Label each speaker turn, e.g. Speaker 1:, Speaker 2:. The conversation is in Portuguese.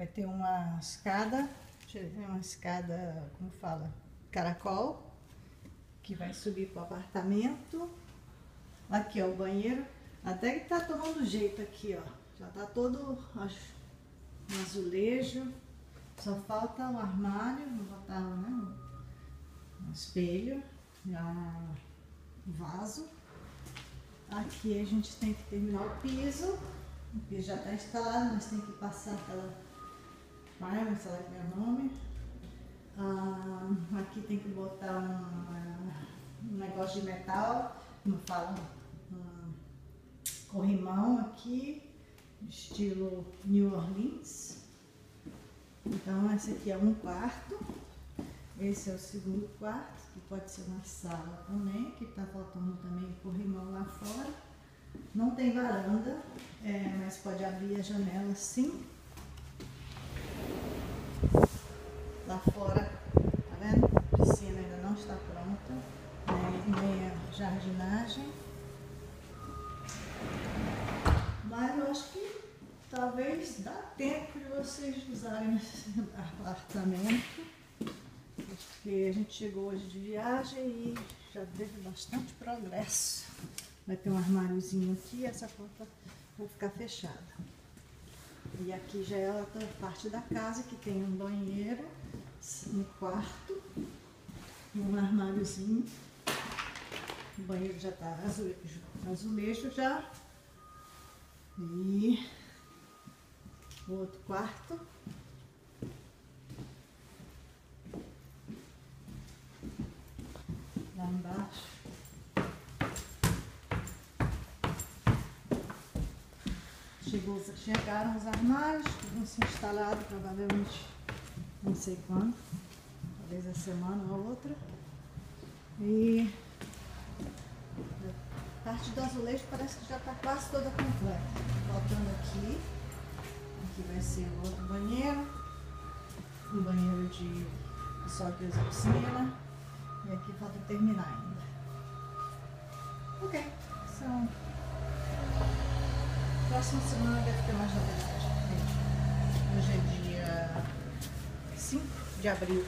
Speaker 1: Vai ter uma escada, uma escada, como fala, caracol, que vai subir para o apartamento. Aqui, ó, o banheiro. Até que tá tomando jeito aqui, ó. Já tá todo um azulejo. Só falta o armário, vou botar né, um espelho, já vaso. Aqui a gente tem que terminar o piso. O piso já está instalado, mas tem que passar aquela primer, sei que é o nome. Ah, aqui tem que botar um, um, negócio de metal, como fala, um corrimão aqui, estilo New Orleans. Então esse aqui é um quarto, esse é o segundo quarto, que pode ser uma sala também, que está faltando também corrimão lá fora. Não tem varanda, é, mas pode abrir a janela sim. Lá fora, tá vendo? A piscina ainda não está pronta, nem, nem a jardinagem. Mas eu acho que talvez dá tempo de vocês usarem esse apartamento. Porque a gente chegou hoje de viagem e já teve bastante progresso. Vai ter um armáriozinho aqui, essa porta vai ficar fechada. E aqui já é outra parte da casa que tem um banheiro, um quarto, um armáriozinho. O banheiro já está azulejo, azulejo já. E o outro quarto. Lá embaixo. Chegou, chegaram os armários que vão ser instalados provavelmente não sei quando, talvez a semana ou outra. E a parte do azulejo parece que já está quase toda completa. Faltando aqui, aqui vai ser o outro banheiro, um banheiro de só que piscina. E aqui falta terminar ainda. Ok, são Próxima semana deve ter mais novidades. Hoje é dia 5 de abril.